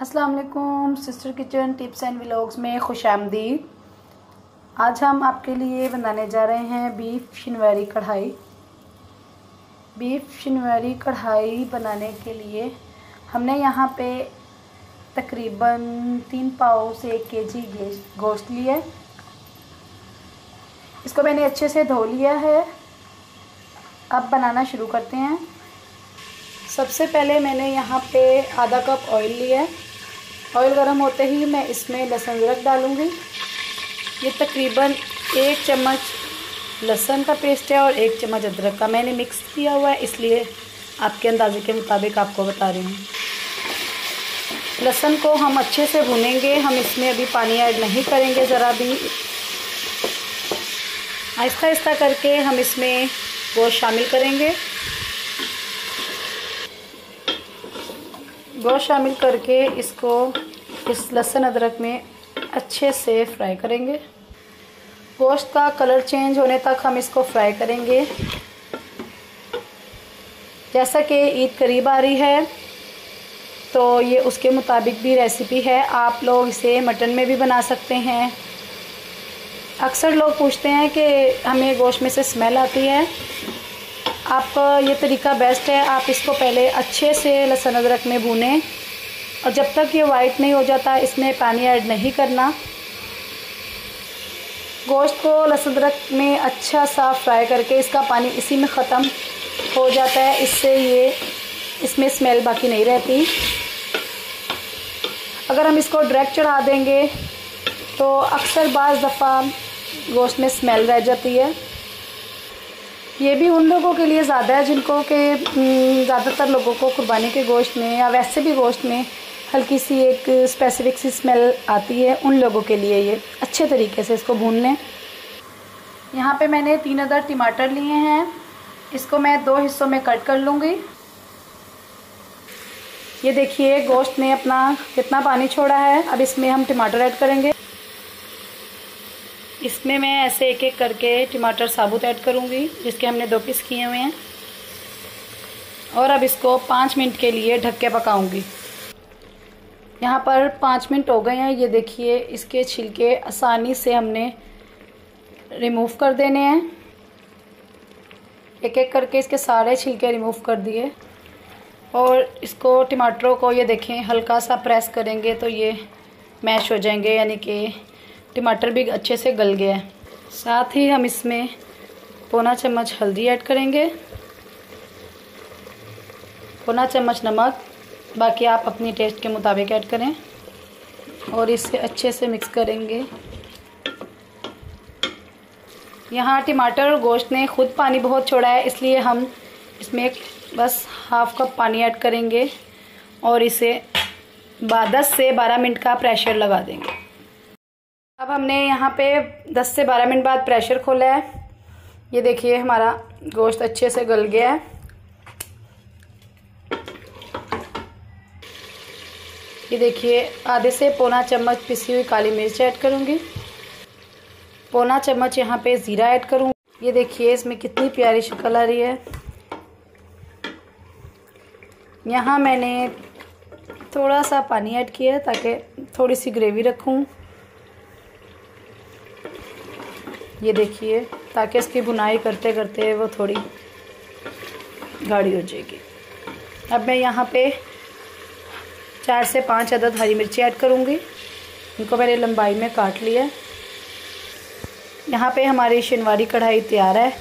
अस्सलाम वालेकुम, sister kitchen tips and vlogs में खुश आमदी आज हम आपके लिए बनाने जा रहे हैं बीफ शिनवारी कढ़ाई। बीफ शिनवारी कढ़ाई बनाने के लिए हमने यहाँ पे तकरीबन तीन पाव से एक के जी गोश्त लिया है। इसको मैंने अच्छे से धो लिया है। अब बनाना शुरू करते हैं। सबसे पहले मैंने यहाँ पे आधा कप ऑयल लिया है। ऑयल गर्म होते ही मैं इसमें लहसुन अदरक डालूँगी। ये तकरीबन एक चम्मच लहसुन का पेस्ट है और एक चम्मच अदरक का मैंने मिक्स किया हुआ है, इसलिए आपके अंदाजे के मुताबिक आपको बता रही हूँ। लहसुन को हम अच्छे से भुनेंगे, हम इसमें अभी पानी ऐड नहीं करेंगे, ज़रा भी। आहिस्ता आहिस्ता करके हम इसमें गोश्त शामिल करेंगे। गोश्त शामिल करके इसको इस लहसुन अदरक में अच्छे से फ्राई करेंगे। गोश्त का कलर चेंज होने तक हम इसको फ्राई करेंगे। जैसा कि ईद करीब आ रही है तो ये उसके मुताबिक भी रेसिपी है। आप लोग इसे मटन में भी बना सकते हैं। अक्सर लोग पूछते हैं कि हमें गोश्त में से स्मेल आती है। आपका ये तरीका बेस्ट है, आप इसको पहले अच्छे से लहसुन अदरक में भूनें और जब तक ये वाइट नहीं हो जाता, इसमें पानी ऐड नहीं करना। गोश्त को लहसुन अदरक में अच्छा सा फ्राई करके इसका पानी इसी में ख़त्म हो जाता है, इससे ये, इसमें स्मेल बाकी नहीं रहती। अगर हम इसको डायरेक्ट चढ़ा देंगे तो अक्सर बाज़ दफ़ा गोश्त में स्मेल रह जाती है। ये भी उन लोगों के लिए ज़्यादा है जिनको के ज़्यादातर लोगों को कुर्बानी के गोश्त में या वैसे भी गोश्त में हल्की सी एक स्पेसिफिक सी स्मेल आती है, उन लोगों के लिए ये अच्छे तरीके से इसको भून लें। यहाँ पे मैंने तीन अदर टमाटर लिए हैं। इसको मैं दो हिस्सों में कट कर लूँगी। ये देखिए, गोश्त ने अपना कितना पानी छोड़ा है। अब इसमें हम टमाटर ऐड करेंगे। इसमें मैं ऐसे एक एक करके टमाटर साबुत ऐड करूँगी, जिसके हमने दो पीस किए हुए हैं। और अब इसको पाँच मिनट के लिए ढक के पकाऊँगी। यहाँ पर पाँच मिनट हो गए हैं। ये देखिए, इसके छिलके आसानी से हमने रिमूव कर देने हैं। एक एक करके इसके सारे छिलके रिमूव कर दिए। और इसको टमाटरों को, ये देखें, हल्का सा प्रेस करेंगे तो ये मैश हो जाएँगे, यानी कि टमाटर भी अच्छे से गल गया है। साथ ही हम इसमें पौना चम्मच हल्दी ऐड करेंगे। पौना चम्मच नमक, बाकी आप अपनी टेस्ट के मुताबिक ऐड करें। और इसे अच्छे से मिक्स करेंगे। यहाँ टमाटर और गोश्त ने ख़ुद पानी बहुत छोड़ा है, इसलिए हम इसमें बस हाफ़ कप पानी ऐड करेंगे। और इसे दस से बारह मिनट का प्रेशर लगा देंगे। अब हमने यहाँ पे 10 से 12 मिनट बाद प्रेशर खोला है। ये देखिए, हमारा गोश्त अच्छे से गल गया है। ये देखिए, आधे से पौना चम्मच पिसी हुई काली मिर्च ऐड करूँगी। पौना चम्मच यहाँ पे ज़ीरा ऐड करूँ। ये देखिए, इसमें कितनी प्यारी शक्ल आ रही है। यहाँ मैंने थोड़ा सा पानी ऐड किया है ताकि थोड़ी सी ग्रेवी रखूँ। ये देखिए, ताकि इसकी बुनाई करते करते वो थोड़ी गाढ़ी हो जाएगी। अब मैं यहाँ पे चार से पाँच अदद हरी मिर्ची ऐड करूँगी। इनको मैंने लंबाई में काट लिया। यहाँ पे हमारी शिनवारी कढ़ाई तैयार है।